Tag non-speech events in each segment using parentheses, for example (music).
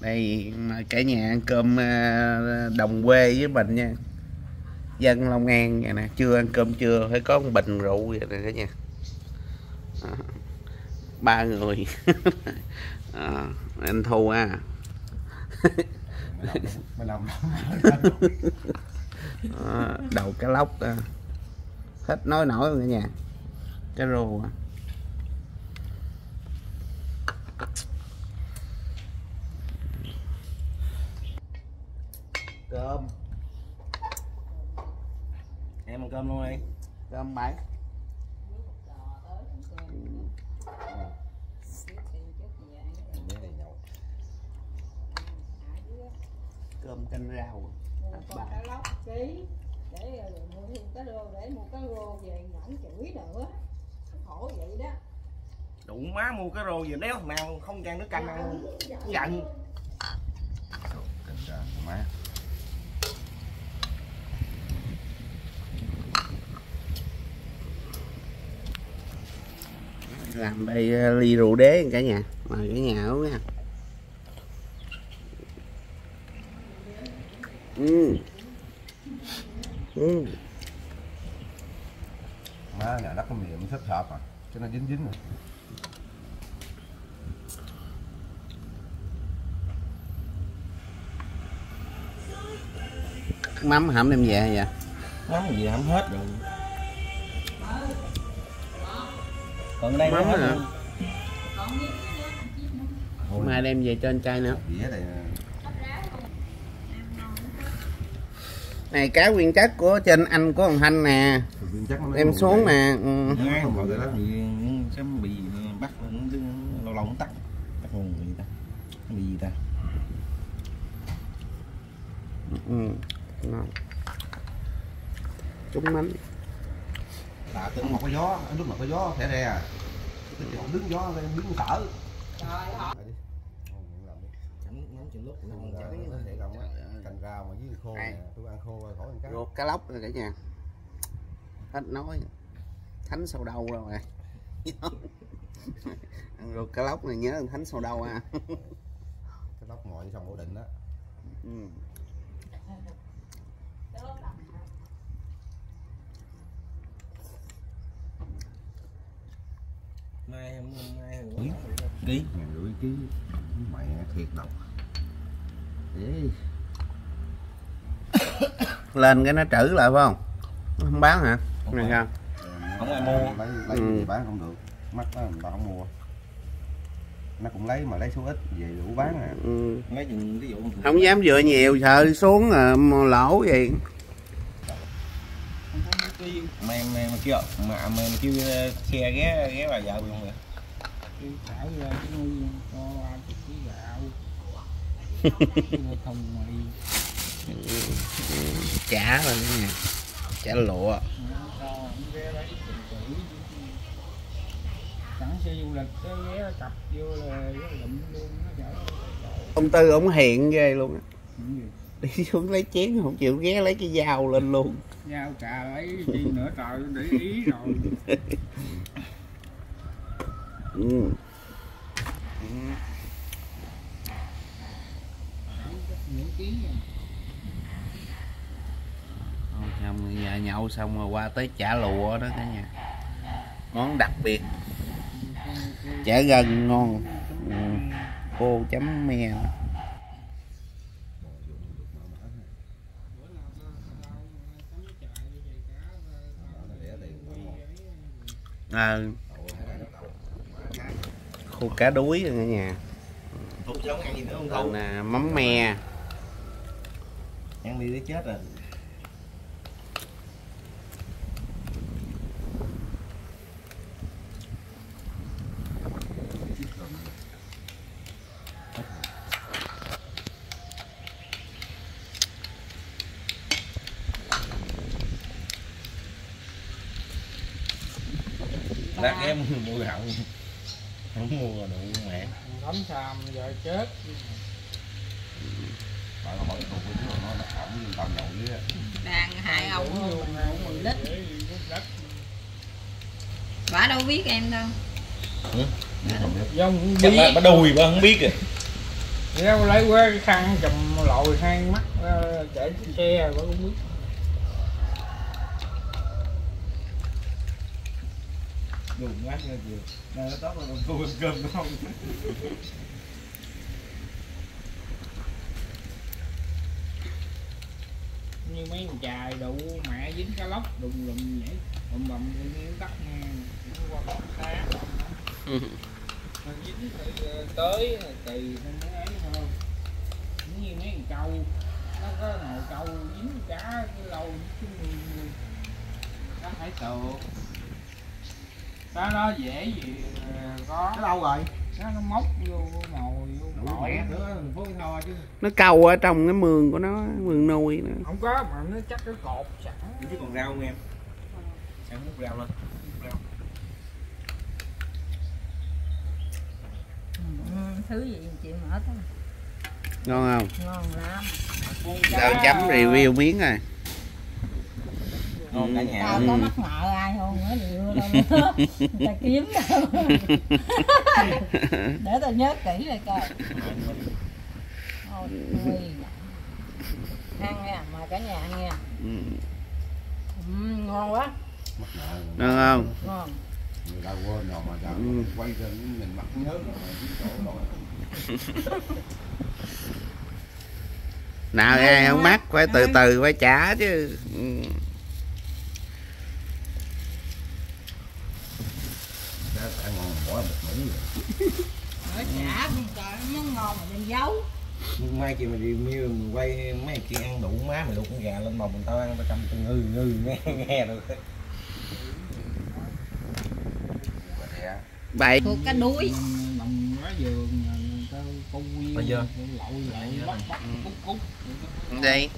đây mà cả nhà ăn cơm à, đồng quê với mình nha. Dân Long An vậy nè chưa ăn cơm trưa phải có một bình rượu vậy nè cả nhà. À, ba người. (laughs) À, anh thu à. (laughs) À, đầu cá lóc à. hết nói nổi rồi cả nhà. Cá rô à. Cơm. Em ăn cơm luôn đi. Cơm bảy cơm canh rau. Mua con cá lóc ký để rồi mua thêm cá rô để mua cá rô về nhẫn chửi nữa khổ vậy đó đủ má mua cái rô về đéo nào không chan nước canh ăn. Giận. má làm đây ờ, ly rượu đế cả nhà mời cả nhà uống nha. Ừ. Ừ. má nhà đất có miệng thích hợp à cho nó dính dính rồi. Mắm hẩm đem về vậy mắm gì không hết rồi còn đây Mắm hả? mai đem về cho anh trai nữa. Này này cá nguyên chất của trên anh của thằng thanh nè. Đem xuống nè ừ. sẽ bị bắt lâu lâu tắt. Tắt nguồn gì ta. Nó bị gì ta? Ừ. Trúng mắm tạ tưởng một có gió lúc mà có gió thẻ re. À cái chỗ đứng gió lên đứng á. canh rau mà với khô nè tôi ăn khô rồi khỏi ăn cá. Ruột cá lóc rồi cả nhà. Hết nói. Thánh sâu đâu rồi. (laughs) Ăn ruột cá lóc này nhớ thánh sâu đâu à. Cái lóc ngồi xong ổ định đó ừ. mai mai ký ký. Ngàn rưỡi ký. Mẹ thiệt độc. Ê, (coughs) lên cái nó trữ lại phải không? Nó không bán hả? Không này sao? Không ai mua. Lấy lấy Ừ. gì bán không được. Mắc đó người ta không mua. Nó cũng lấy mà lấy số ít về đủ bán à. Ừ. mấy chừng ví dụ không dám vừa nhiều sợ xuống à, mà lỗ gì mày mày mà kêu mà mày mà kêu ờ, xe ghé ghé bà vợ không vậy đi thảo ra cái nuôi cho gạo. Thùng mì chả rồi nhà chả lụa. Cho ông tư ổng hiện ghê luôn á. đi xuống lấy chén không chịu ghé lấy cái dao lên luôn. Giao trà lấy gì nữa trời để ý rồi (laughs) ừ. xong nhà nhậu xong rồi qua tới chả lụa đó cả nhà món đặc biệt chả gần ngon ừ. cô chấm me à, khô cá đuối cả nhà. Còn à, mắm me. Ăn đi chết rồi. Lát em mua gạo không mua đủ mẹ. Đóng xàm giờ chết. Bạn hỏi cục với chứ nó là ẩm như nhậu với á. đang hai ông vô mình ngàn ngủ 10 lít bà đâu biết em đâu. Biết không biết. Cũng là biết. bà đùi bà không biết kìa. Leo lấy quê cái khăn chùm lội hai mắt để chiếc xe vẫn không biết dùng ngắt ra chiều nay nó tóc là con cô cơm không? Như mấy con chài đủ mẹ dính cá lóc đùng lùm vậy. Bầm bầm như tắt nghe nó qua bọt xa nó dính từ ờ, tới rồi tùy nên nó ấy thôi. Cũng như mấy con câu nó có nồi câu dính cá, cái lâu chứ người. Hải tượng cá đó dễ gì ờ, có. Nó đâu rồi? Nó nó móc vô mồi vô mồi nó câu ở trong cái mương của nó mương nuôi nữa. Không có mà nó chắc cái cột sẵn chứ còn rau không em? Em múc rau lên Ừ, thứ gì chị? Mở thôi ngon không? Ngon lắm. Tao chấm review miếng rồi ngon cả nhà tao có mắc nợ ai không? Nữa điều đâu ta kiếm đâu (laughs) để tao nhớ kỹ lại coi. Ôi, ui. ăn nha mời cả nhà ăn nha. Ừ. ừ, ngon quá. Ngon không? Ngon. Người ta quên rồi mà giờ Ừ. quay trên mình mặt nhớ rồi mà biết chỗ rồi. Nào ai không mắc phải từ từ phải trả chứ Ừ. Đó, ăn ngon bỏ một muỗng rồi Nói chả trời nó ngon mà đem giấu. Nhưng mai kia mình review mình quay mấy kia ăn đủ má mình luộc con gà lên mồng mình tao ăn tao cầm từ ngư ngư nghe nghe được. Bậy thuộc cái đuối nằm lá giường câu nguyên Bây giờ? bắt bắt cút cút. Đi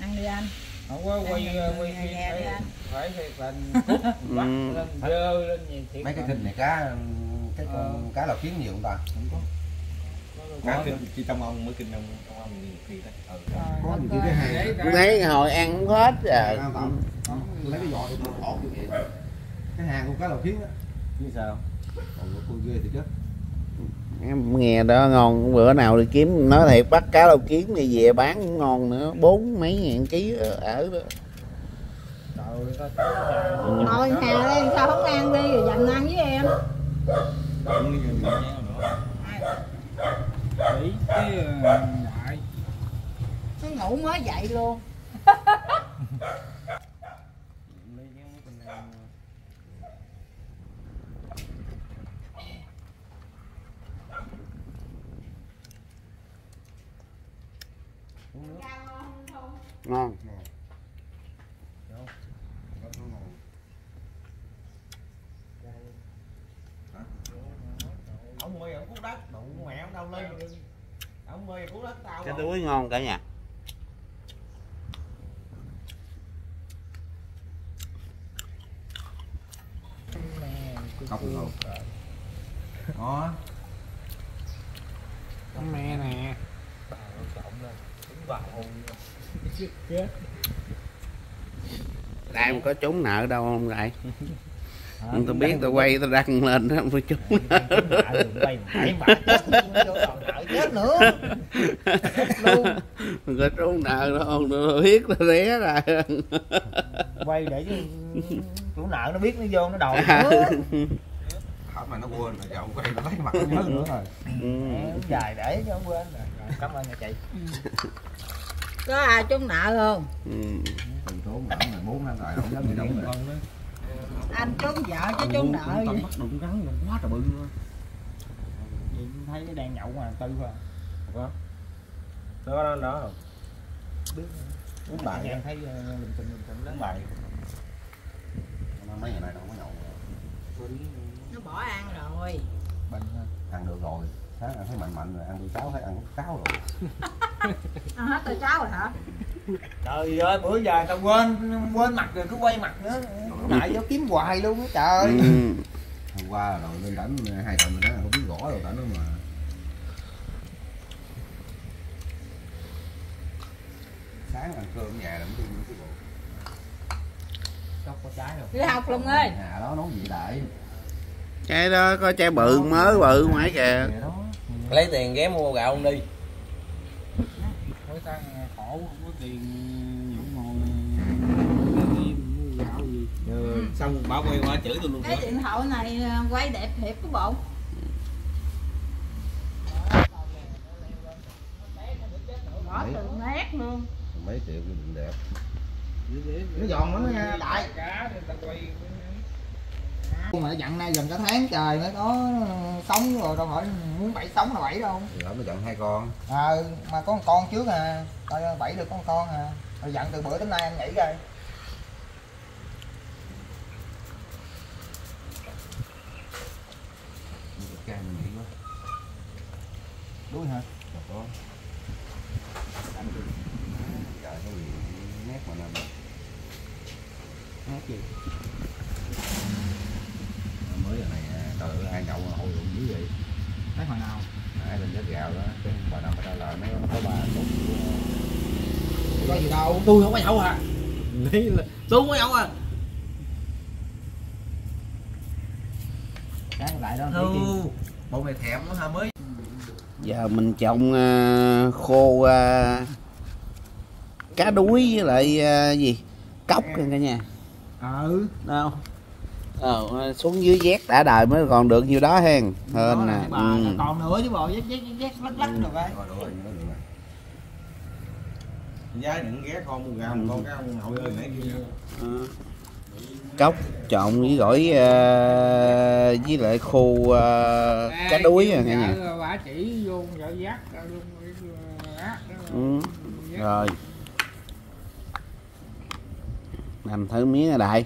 ăn đi anh. Không có quay Ăn quay nghe, nghe đi anh. Phải thiệt là (laughs) cút bắt Ừ. lên dơ lên gì thiệt mấy cái là- kinh này cá cái con cá nào kiếm nhiều không ta? Không có. Cá kinh chỉ trong ông mới kinh ông trong ông nhiều khi đó. Ừ. có nhiều cái cả- thấy hồi ăn không hết rồi Ăn tạm. lấy cái giò tôi bỏ cái hàng con cá nào kiếm á. Như sao? Còn cô ghê thì chết. Em nghe đó ngon bữa nào đi kiếm nói thiệt bắt cá đâu kiếm đi về bán cũng ngon nữa bốn mấy ngàn ký ở đó ngồi hà lên sao không ăn đi, rồi dành ăn với em. Nó ngủ mới dậy luôn. Ngon ông ơi ông cút đất đụ mẹ ông đâu lên ông ơi đuối ngon cả nhà. Cọc không đó con me nè. Chết em có trốn nợ đâu không vậy? Tôi biết tôi quay tôi đăng lên đó tôi trốn nợ chết nữa. (laughs) Mình có trốn nợ không tôi biết tôi ré ra. Quay để cho (laughs) chủ nợ nó biết nó vô nó đòi Hả mà nó quên rồi giờ ông quay nó lấy mặt nó nhớ nữa rồi. Ừ. dài để cho không quên rồi. Cảm ơn nha chị. Có ai trúng nợ không? Ừ. từ trốn nợ là bốn năm rồi không dám gì đâu rồi? anh trúng vợ chứ trúng nợ gì? Bắt đụng rắn quá trời bự luôn thấy cái đang nhậu mà tư thôi. Đó đó đó biết uống bài em thấy bình tĩnh bình tĩnh uống bài mấy ngày nay đâu có nhậu nó bỏ ăn rồi. Bệnh ăn được rồi. Sáng ăn thấy mạnh mạnh rồi ăn được cháo thấy ăn cháo rồi. Ăn hết tôi cháu rồi hả? Trời ơi bữa giờ tao quên quên mặt rồi cứ quay mặt nữa. Lại vô kiếm hoài luôn á trời. Ừ. hôm qua rồi lên tỉnh hai tuần rồi đó không biết gõ rồi tỉnh đó mà sáng ăn cơm nhà làm cái cái bộ. Đi học luôn ơi. Nhà đó nấu gì đại. Trái đó có trái bự mới bự ngoài kìa. Lấy tiền ghé mua gạo ông đi mỗi tháng khổ không có tiền nhậu ngồi đi mua gạo gì? Xong bảo quay qua chửi tôi luôn cái điện thoại này ờ, quay đẹp thiệt cái bộ. Bỏ từ nét luôn mấy triệu cái định đẹp nó giòn lắm nha, đại. cá người ta quay mà nó dặn nay gần cả tháng trời mới có sống rồi đâu phải muốn bảy sống là bảy đâu. Thì nó dặn hai con. Ờ mà có một con trước à coi bảy được có một con à. Rồi dặn từ bữa đến nay anh nhảy rồi. Nhưng đuôi hả? Đâu có Đánh được Trời có gì nè mà gì mới giờ này tự trời ai nhậu mà hồi hộp dữ dạ, vậy thấy hồi nào ai lên chết gạo đó cái bà năm bà là mấy có bà cũng có gì đâu tôi không có nhậu à lấy là tôi không có nhậu à cái lại đó Thu Bộ mày thèm quá ha mới giờ mình trồng ờ, khô ờ, cá đuối với lại à, gì? Cốc kìa cả nhà. Ừ. Đâu? Ờ, xuống dưới vét đã đời mới còn được nhiêu đó hen. Hơn nè. ừ. còn nữa chứ bộ vét vét vét lắc lắc được vậy rồi rồi nó được rồi. giá đừng ghé con mua gạo con cái ông nội ơi nãy kia. Ừ. cốc trộn với gỏi à, với lại khô à, cá đuối à cả nhà Dạ, bà chỉ vô vợ ra luôn cái ác đó ừ. rồi làm thử miếng ở đại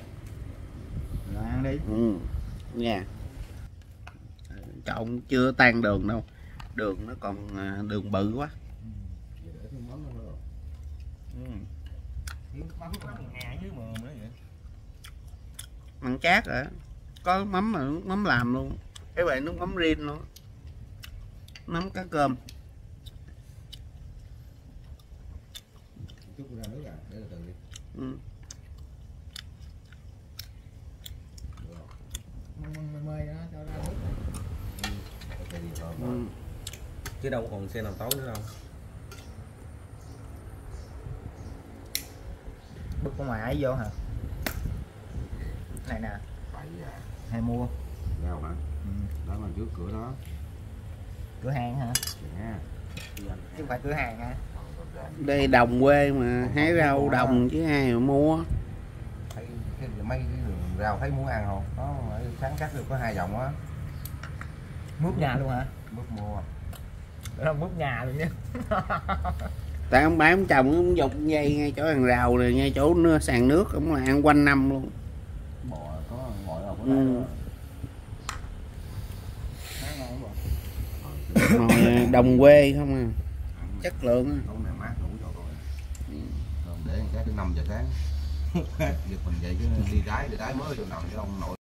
rồi ăn đi ừ. nha trộn chưa tan đường đâu đường nó còn à, đường bự quá rồi. ừ. chát rồi có mắm mà nước mắm làm luôn cái vậy nước mắm riêng luôn mắm cá cơm chút ra nước à để từ từ đi ừ. Mời cho ra nước Ừ. chứ đâu còn xe nào tối nữa đâu. Bức con mại vô hả? Này nè. À. Hay mua. Đâu hả? Ừ. đó là trước cửa đó. Cửa hàng hả? Nha chứ không phải cửa hàng hả? Đây đồng quê mà hái rau đồng chứ ai mà mua. Mấy rau thấy muốn ăn không? Có ở sáng cắt được có hai dòng á. Mướp nhà luôn hả? Bước mua. Đó là mướp nhà luôn nha (laughs) tại ông bán ông chồng ông dục dây ngay chỗ hàng rào này ngay chỗ nước, sàn nước ông là ăn quanh năm luôn. Bò có gọi là có Ừ. Mà đồng quê không à? Chất lượng á. Tối này mát đủ cho rồi. Còn để cái 5 giờ sáng (laughs) Việc mình vậy chứ đi đái đi đái mới được nào chứ ông nội